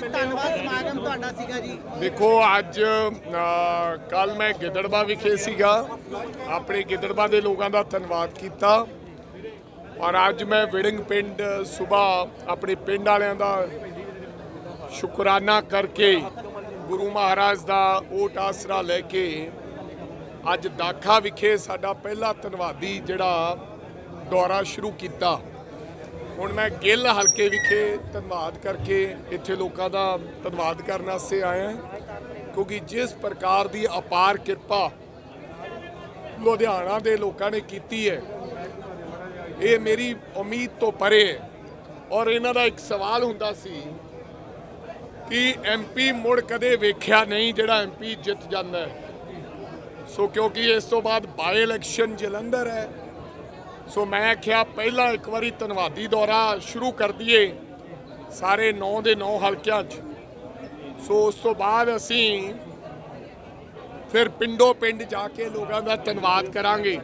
ਧੰਨਵਾਦ, ਸਮਾਗਮ ਤੁਹਾਡਾ ਸੀਗਾ ਜੀ। ਦੇਖੋ, ਅੱਜ ਕੱਲ ਮੈਂ ਗਿੱਦੜਬਾ ਵਿਖੇ ਸੀਗਾ। ਆਪਣੇ ਗਿੱਦੜਬਾ ਦੇ ਲੋਕਾਂ ਦਾ ਧੰਨਵਾਦ ਕੀਤਾ। ਔਰ ਅੱਜ ਮੈਂ ਵਿੜਿੰਗ ਪਿੰਡ ਸਵੇਰ ਆਪਣੇ ਪਿੰਡ ਵਾਲਿਆਂ ਦਾ ਸ਼ੁਕਰਾਨਾ ਕਰਕੇ ਗੁਰੂ ਮਹਾਰਾਜ ਦਾ ਓਟ ਆਸਰਾ ਲੈ ਕੇ ਅੱਜ ਦਾਖਾ ਵਿਖੇ ਸਾਡਾ ਪਹਿਲਾ ਧੰਨਵਾਦੀ ਜਿਹੜਾ ਦੌਰਾ ਸ਼ੁਰੂ ਕੀਤਾ। ਹੁਣ ਮੈਂ ਗਿੱਲ ਹਲਕੇ ਵਿਖੇ ਧੰਨਵਾਦ ਕਰਕੇ ਇੱਥੇ ਲੋਕਾਂ ਦਾ ਧੰਨਵਾਦ ਕਰਨ ਵਾਸਤੇ ਆਇਆ ਕਿਉਂਕਿ ਜਿਸ ਪ੍ਰਕਾਰ ਦੀ ਅਪਾਰ ਕਿਰਪਾ ਲੁਧਿਆਣਾ ਦੇ ਲੋਕਾਂ ਨੇ ਕੀਤੀ ਹੈ, ਇਹ ਮੇਰੀ ਉਮੀਦ ਤੋਂ ਪਰੇ ਹੈ। ਔਰ ਇਹਨਾਂ ਦਾ ਇੱਕ ਸਵਾਲ ਹੁੰਦਾ ਸੀ ਕਿ ਐਮਪੀ ਮੁੜ ਕਦੇ ਵੇਖਿਆ ਨਹੀਂ ਜਿਹੜਾ ਐਮਪੀ ਜਿੱਤ ਜਾਂਦਾ ਸੋ ਕਿਉਂਕਿ ਇਸ ਤੋਂ ਬਾਅਦ ਬਾਈ ਇਲੈਕਸ਼ਨ ਜਲੰਧਰ ਹੈ ਸੋ ਮੈਂ ਆਖਿਆ ਪਹਿਲਾਂ ਇੱਕ ਵਾਰੀ ਧੰਨਵਾਦੀ ਦੌਰਾ ਸ਼ੁਰੂ ਕਰ ਦਈਏ ਸਾਰੇ 9 ਦੇ 9 ਹਲਕਿਆਂ 'ਚ। ਸੋ ਉਸ ਤੋਂ ਬਾਅਦ ਅਸੀਂ ਫਿਰ ਪਿੰਡੋ ਪਿੰਡ ਜਾ ਕੇ ਲੋਕਾਂ ਦਾ ਧੰਨਵਾਦ ਕਰਾਂਗੇ।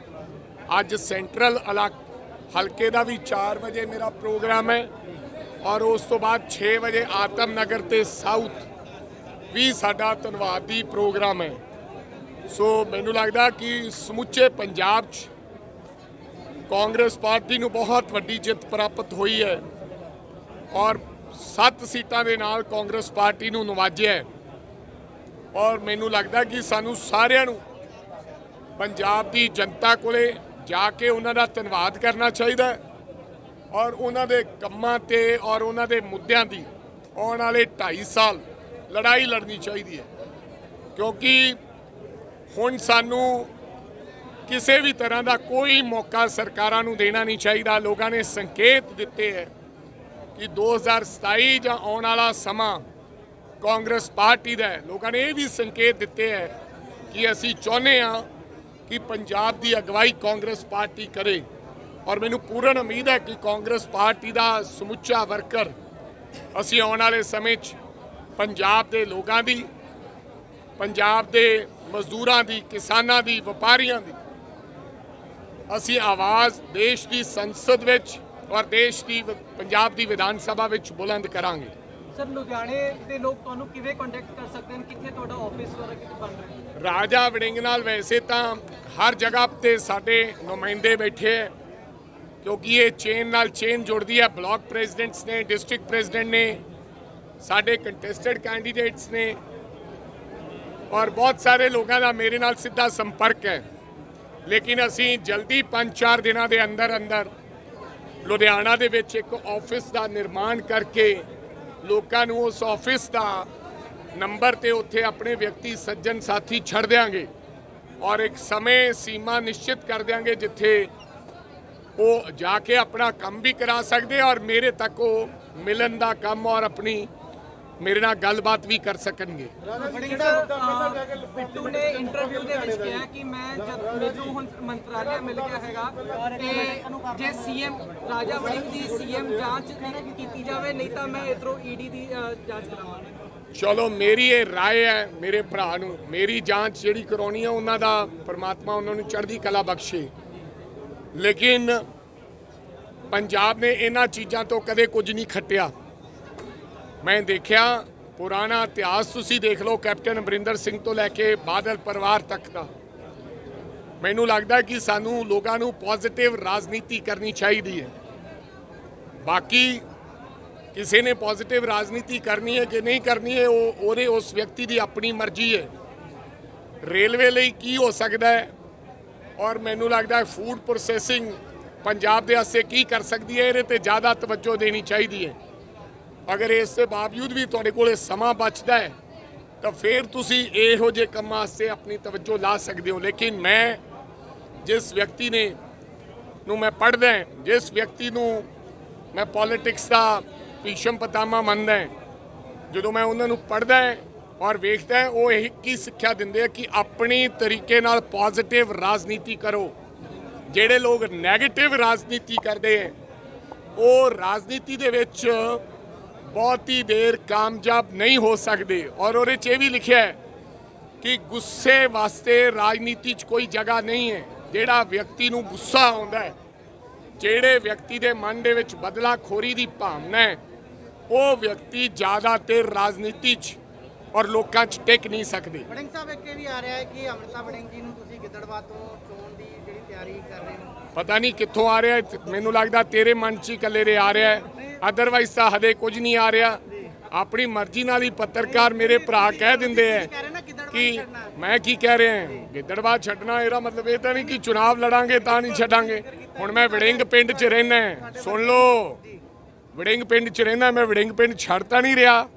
ਅੱਜ ਸੈਂਟਰਲ ਇਲਾਕ ਹਲਕੇ ਦਾ ਵੀ 4 ਵਜੇ ਮੇਰਾ ਪ੍ਰੋਗਰਾਮ ਹੈ ਔਰ ਉਸ ਤੋਂ ਬਾਅਦ 6 ਵਜੇ ਆਤਮ ਨਗਰ ਤੇ ਸਾਊਥ ਵੀ ਸਾਡਾ ਧੰਨਵਾਦੀ ਪ੍ਰੋਗਰਾਮ ਹੈ। ਸੋ ਮੈਨੂੰ ਲੱਗਦਾ ਕਿ ਸਮੁੱਚੇ ਪੰਜਾਬ 'ਚ ਕਾਂਗਰਸ ਪਾਰਟੀ ਨੂੰ ਬਹੁਤ ਵੱਡੀ ਜਿੱਤ ਪ੍ਰਾਪਤ ਹੋਈ ਹੈ ਔਰ 7 ਸੀਟਾਂ ਦੇ ਨਾਲ ਕਾਂਗਰਸ ਪਾਰਟੀ ਨੂੰ ਨਵਾਜਿਆ ਹੈ। ਔਰ ਮੈਨੂੰ ਲੱਗਦਾ ਕਿ ਸਾਨੂੰ ਸਾਰਿਆਂ ਨੂੰ ਪੰਜਾਬ ਦੀ ਜਨਤਾ ਕੋਲੇ ਜਾ ਕੇ ਉਹਨਾਂ ਦਾ ਧੰਨਵਾਦ ਕਰਨਾ ਚਾਹੀਦਾ ਔਰ ਉਹਨਾਂ ਦੇ ਕੰਮਾਂ ਤੇ ਔਰ ਉਹਨਾਂ ਦੇ ਮੁੱਦਿਆਂ ਦੀ ਆਉਣ ਵਾਲੇ 2.5 ਸਾਲ ਲੜਾਈ ਲੜਨੀ ਚਾਹੀਦੀ ਹੈ। ਕਿਉਂਕਿ ਹੁਣ ਸਾਨੂੰ ਕਿਸੇ ਵੀ ਤਰ੍ਹਾਂ ਦਾ ਕੋਈ ਮੌਕਾ ਸਰਕਾਰਾਂ ਨੂੰ ਦੇਣਾ ਨਹੀਂ ਚਾਹੀਦਾ। ਲੋਕਾਂ ਨੇ ਸੰਕੇਤ ਦਿੱਤੇ ਹੈ ਕਿ 2027 ਜਾਂ ਆਉਣ ਵਾਲਾ ਸਮਾਂ ਕਾਂਗਰਸ ਪਾਰਟੀ ਦਾ ਹੈ। ਲੋਕਾਂ ਨੇ ਇਹ ਵੀ ਸੰਕੇਤ ਦਿੱਤੇ ਹੈ ਕਿ ਅਸੀਂ ਚਾਹੁੰਦੇ ਹਾਂ ਕਿ ਪੰਜਾਬ ਦੀ ਅਗਵਾਈ ਕਾਂਗਰਸ ਪਾਰਟੀ ਕਰੇ। ਔਰ ਮੈਨੂੰ ਪੂਰਨ ਉਮੀਦ ਹੈ ਕਿ ਕਾਂਗਰਸ ਪਾਰਟੀ ਦਾ ਸਮੁੱਚਾ ਵਰਕਰ ਅਸੀਂ ਆਉਣ ਵਾਲੇ ਸਮੇਂ 'ਚ ਪੰਜਾਬ ਦੇ ਲੋਕਾਂ ਦੀ, ਪੰਜਾਬ ਦੇ ਮਜ਼ਦੂਰਾਂ ਦੀ, ਕਿਸਾਨਾਂ ਦੀ, ਵਪਾਰੀਆਂ ਦੀ ਅਸੀਂ ਆਵਾਜ਼ ਦੇਸ਼ ਦੀ ਸੰਸਦ ਵਿੱਚ ਔਰ ਦੇਸ਼ ਦੀ ਪੰਜਾਬ ਦੀ ਵਿਧਾਨ ਸਭਾ ਵਿੱਚ ਬੁਲੰਦ ਕਰਾਂਗੇ। ਸਰ ਲੁਧਿਆਣੇ ਦੇ ਲੋਕ ਤੁਹਾਨੂੰ ਕਿਵੇਂ ਕੰਟੈਕਟ ਕਰ ਸਕਦੇ ਹਨ? ਕਿੱਥੇ ਤੁਹਾਡਾ ਆਫਿਸ ਵਗੈਰਾ ਕਿੱਥੇ ਬਣ ਰਿਹਾ ਰਾਜਾ ਵੜਿੰਗ ਨਾਲ ਵੈਸੇ ਤਾਂ ਹਰ ਜਗ੍ਹਾ ਤੇ ਸਾਡੇ ਨੁਮਾਇੰਦੇ ਬੈਠੇ ਹੈ ਕਿਉਂਕਿ ਇਹ ਚੇਨ ਨਾਲ ਚੇਨ ਜੁੜਦੀ ਹੈ। ਬਲਾਕ ਪ੍ਰੈਜ਼ੀਡੈਂਟਸ ਨੇ ਡਿਸਟ੍ਰਿਕਟ ਪ੍ਰੈਜ਼ੀਡੈਂਟ ਨੇ ਸਾਡੇ ਕੰਟੈਸਟਡ ਕੈਂਡੀਡੇਟਸ ਨੇ ਔਰ ਬਹੁਤ ਸਾਰੇ ਲੋਕਾਂ ਦਾ ਮੇਰੇ ਨਾਲ ਸਿੱਧਾ ਸੰਪਰਕ ਹੈ। ਲੇਕਿਨ ਅਸੀਂ ਜਲਦੀ 5-4 ਦਿਨਾਂ ਦੇ ਅੰਦਰ ਅੰਦਰ ਲੁਧਿਆਣਾ ਦੇ ਵਿੱਚ ਇੱਕ ਆਫਿਸ ਦਾ ਨਿਰਮਾਣ ਕਰਕੇ ਲੋਕਾਂ ਨੂੰ ਉਸ ਆਫਿਸ ਦਾ ਨੰਬਰ ਤੇ ਉੱਥੇ ਆਪਣੇ ਵਿਅਕਤੀ, ਸੱਜਣ, ਸਾਥੀ ਛੱਡ ਦਿਆਂਗੇ ਔਰ ਇੱਕ ਸਮੇਂ ਸੀਮਾ ਨਿਸ਼ਚਿਤ ਕਰ ਦਿਆਂਗੇ ਜਿੱਥੇ ਉਹ ਜਾ ਕੇ ਆਪਣਾ ਕੰਮ ਵੀ ਕਰਾ ਸਕਦੇ ਔਰ ਮੇਰੇ ਤੱਕ ਉਹ ਮਿਲਣ ਦਾ ਕੰਮ ਔਰ ਆਪਣੀ ਮੇਰੇ ਨਾਲ ਗੱਲਬਾਤ ਵੀ ਕਰ ਸਕਣਗੇ ਬਿੱਟੂ ਨੇ ਇੰਟਰਵਿਊ ਦੇ ਵਿੱਚ ਕਿਹਾ ਕਿ ਮੈਂ ਜਦ ਮੈਨੂੰ ਹੁਣ ਮੰਤਰਾਲੇ ਮਿਲ ਗਿਆ ਹੈਗਾ ਤੇ ਜੇ ਸੀਐਮ ਰਾਜਾ ਵੜਿੰਗ ਦੀ ਸੀਐਮ ਜਾਂਚ ਨਹੀਂ ਕੀਤੀ ਜਾਵੇ ਨਹੀਂ ਤਾਂ ਮੈਂ ਇਧਰੋਂ ਈਡੀ ਦੀ ਅ, ਜਾਂਚ ਕਰਾਵਾਂਗਾ ਚਲੋ ਮੇਰੀ ਇਹ رائے ਹੈ ਮੇਰੇ ਭਰਾ ਨੂੰ ਮੇਰੀ ਜਾਂਚ ਜਿਹੜੀ ਕਰਾਉਣੀ ਹੈ ਉਹਨਾਂ ਦਾ ਪ੍ਰਮਾਤਮਾ ਉਹਨਾਂ ਨੂੰ ਚੜ੍ਹਦੀ ਕਲਾ ਬਖਸ਼ੇ ਲੇਕਿਨ ਪੰਜਾਬ ਨੇ ਇਹਨਾਂ ਚੀਜ਼ਾਂ ਤੋਂ ਕਦੇ ਕੁਝ ਨਹੀਂ ਖੱਟਿਆ ਮੈਂ ਦੇਖਿਆ ਪੁਰਾਣਾ ਇਤਿਹਾਸ, ਤੁਸੀਂ ਦੇਖ ਲਓ ਕੈਪਟਨ ਅਮਰਿੰਦਰ ਸਿੰਘ ਤੋਂ ਲੈ ਕੇ ਬਾਦਲ ਪਰਿਵਾਰ ਤੱਕ ਦਾ। ਮੈਨੂੰ ਲੱਗਦਾ ਕਿ ਸਾਨੂੰ ਲੋਕਾਂ ਨੂੰ ਪੋਜ਼ਿਟਿਵ ਰਾਜਨੀਤੀ ਕਰਨੀ ਚਾਹੀਦੀ ਹੈ। ਬਾਕੀ ਕਿਸੇ ਨੇ ਪੋਜ਼ਿਟਿਵ ਰਾਜਨੀਤੀ ਕਰਨੀ ਹੈ ਕਿ ਨਹੀਂ ਕਰਨੀ ਹੈ, ਉਹ ਉਹਦੇ ਉਸ ਵਿਅਕਤੀ ਦੀ ਆਪਣੀ ਮਰਜ਼ੀ ਹੈ। ਰੇਲਵੇ ਲਈ ਕੀ ਹੋ ਸਕਦਾ ਹੈ? ਔਰ ਮੈਨੂੰ ਲੱਗਦਾ ਹੈ ਫੂਡ ਪ੍ਰੋਸੈਸਿੰਗ ਪੰਜਾਬ ਦੇ ਵਾਸਤੇ ਕੀ ਕਰ ਸਕਦੀ ਹੈ, ਇਹਦੇ ਤੇ ਜ਼ਿਆਦਾ ਤਵੱਜੋ ਦੇਣੀ ਚਾਹੀਦੀ ਹੈ। ਅਗਰ ਇਸ ਦੇ ਬਾਵਜੂਦ ਵੀ ਤੁਹਾਡੇ ਕੋਲੇ ਸਮਾਂ ਬਚਦਾ ਹੈ, ਤਾਂ ਫਿਰ ਤੁਸੀਂ ਇਹੋ ਜਿਹੇ ਕੰਮਾਂ ਵਾਸਤੇ ਆਪਣੀ ਤਵੱਜੋ ਲਾ ਸਕਦੇ ਹੋ। ਲੇਕਿਨ ਮੈਂ ਜਿਸ ਵਿਅਕਤੀ ਨੇ ਨੂੰ ਮੈਂ ਪੜ੍ਹਦਾ ਜਿਸ ਵਿਅਕਤੀ ਨੂੰ ਮੈਂ ਪੋਲਿਟਿਕਸ ਦਾ ਭੀਸ਼ਮ ਪਤਾਮਾ ਮੰਨਦਾ ਜਦੋਂ ਮੈਂ ਉਹਨਾਂ ਨੂੰ ਪੜ੍ਹਦਾ ਔਰ ਵੇਖਦਾ ਉਹ ਇਹ ਕੀ ਸਿੱਖਿਆ ਦਿੰਦੇ ਆ ਕਿ ਆਪਣੀ ਤਰੀਕੇ ਨਾਲ ਪੋਜ਼ਿਟਿਵ ਰਾਜਨੀਤੀ ਕਰੋ। ਜਿਹੜੇ ਲੋਕ 네ਗੇਟਿਵ ਰਾਜਨੀਤੀ ਕਰਦੇ ਹੈ, ਉਹ ਰਾਜਨੀਤੀ ਦੇ ਵਿੱਚ ਬਹੁਤੀ ਦੇਰ ਕਾਮਯਾਬ ਨਹੀਂ ਹੋ ਸਕਦੇ। ਔਰ ਉਹਦੇ 'ਚ ਇਹ ਵੀ ਲਿਖਿਆ ਹੈ ਕਿ ਗੁੱਸੇ ਵਾਸਤੇ ਰਾਜਨੀਤੀ 'ਚ ਕੋਈ ਜਗ੍ਹਾ ਨਹੀਂ ਹੈ ਜਿਹੜਾ ਵਿਅਕਤੀ ਨੂੰ ਗੁੱਸਾ ਆਉਂਦਾ ਹੈ। ਜਿਹੜੇ ਵਿਅਕਤੀ ਦੇ ਮਨ ਦੇ ਵਿੱਚ ਬਦਲਾਖੋਰੀ ਦੀ ਭਾਵਨਾ ਹੈ ਉਹ ਵਿਅਕਤੀ ਜ਼ਿਆਦਾ ਦੇਰ ਰਾਜਨੀਤੀ 'ਚ ਔਰ ਲੋਕਾਂ 'ਚ ਟਿਕ ਨਹੀਂ ਸਕਦੇ। ਵੜਿੰਗ ਸਾਹਿਬ ਇੱਕ ਇਹ ਵੀ ਆ ਰਿਹਾ ਹੈ ਕਿ ਅੰਮ੍ਰਿਤਾ ਵੜਿੰਗ ਜੀ ਨੂੰ ਤੁਸੀਂ ਗਿੱਦੜਵਾ ਤੋਂ ਚੋਣ ਦੀ ਜਿਹੜੀ ਤਿਆਰੀ ਕਰ ਰਹੇ ਹੋ। ਪਤਾ ਨਹੀਂ ਕਿੱਥੋਂ ਆ ਰਿਹਾ ਹੈ, ਮੈਨੂੰ ਲੱਗਦਾ ਤੇਰੇ ਮਨ 'ਚ ਹੀ ਇਕੱਲੇ ਦੇ ਆ ਰਿਹਾ ਹੈ। ਅਦਰਵਾਈਜ਼ ਤਾਂ ਹਦੇ ਕੁਝ ਨਹੀਂ ਆ ਰਿਹਾ। ਆਪਣੀ ਮਰਜ਼ੀ ਨਾਲ ਹੀ ਪੱਤਰਕਾਰ ਮੇਰੇ ਭਰਾ ਕਹਿ ਦਿੰਦੇ ਐ ਕਿ ਮੈਂ ਕੀ ਕਹਿ ਰਿਹਾ ਗਿੱਦੜਵਾ ਛੱਡਣਾ, ਇਹਦਾ ਮਤਲਬ ਇਹ ਤਾਂ ਨਹੀਂ ਕਿ ਚੁਣਾਵ ਲੜਾਂਗੇ ਤਾਂ ਨਹੀਂ ਛੱਡਾਂਗੇ। ਹੁਣ ਮੈਂ ਵੜਿੰਗ ਪਿੰਡ 'ਚ ਰਹਿਣਾ ਸੁਣ ਲਓ, ਵੜਿੰਗ ਪਿੰਡ 'ਚ ਰਹਿਣਾ ਮੈਂ ਵੜਿੰਗ ਪਿੰਡ ਛੱਡ ਤਾਂ ਨਹੀਂ ਰਿਹਾ।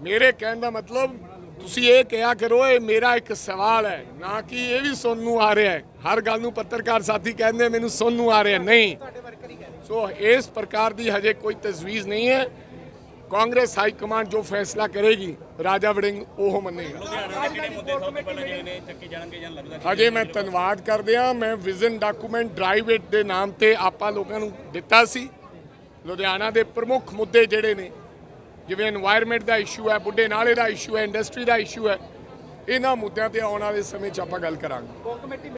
ਮੇਰੇ ਕਹਿਣ ਦਾ ਮਤਲਬ, ਤੁਸੀਂ ਇਹ ਕਿਹਾ ਕਰੋ, ਇਹ ਮੇਰਾ ਇੱਕ ਸਵਾਲ ਹੈ। ਨਾ ਕਿ ਇਹ ਵੀ ਸੁਣ ਨੂੰ ਆ ਰਿਹਾ ਹੈ। ਹਰ ਗੱਲ ਨੂੰ ਪੱਤਰਕਾਰ ਸਾਥੀ ਕਹਿੰਦੇ ਮੈਨੂੰ ਸੁਣਨ ਨੂੰ ਆ ਰਿਹਾ। ਨਹੀਂ ਸੋ ਇਸ ਪ੍ਰਕਾਰ ਦੀ ਹਜੇ ਕੋਈ ਤਜਵੀਜ਼ ਨਹੀਂ ਹੈ। ਕਾਂਗਰਸ ਹਾਈ ਕਮਾਂਡ ਜੋ ਫੈਸਲਾ ਕਰੇਗੀ, ਰਾਜਾ ਵੜਿੰਗ ਉਹ ਮੰਨੇਗਾ। ਹਜੇ ਮੈਂ ਧੰਨਵਾਦ ਕਰਦੇ ਆ ਮੈਂ ਵਿਜ਼ਨ ਡਾਕੂਮੈਂਟ ਡਰਾਈਵ ਇਟ ਦੇ ਨਾਮ ਤੇ ਆਪਾਂ ਲੋਕਾਂ ਨੂੰ ਦਿੱਤਾ ਸੀ। ਲੁਧਿਆਣਾ ਦੇ ਪ੍ਰਮੁੱਖ ਮੁੱਦੇ ਜਿਹੜੇ ਨੇ, ਜਿਵੇਂ এনवायरमेंट ਦਾ ਇਸ਼ੂ ਹੈ, ਬੁੱਢੇ ਨਾਲੇ ਦਾ ਇਸ਼ੂ ਹੈ ਇੰਡਸਟਰੀ ਦਾ ਇਸ਼ੂ ਹੈ, ਇਹਨਾਂ ਮੁੱਦਿਆਂ ਤੇ ਆਉਣ ਵਾਲੇ ਸਮੇਂ 'ਚ ਆਪਾਂ ਗੱਲ ਕਰਾਂਗੇ।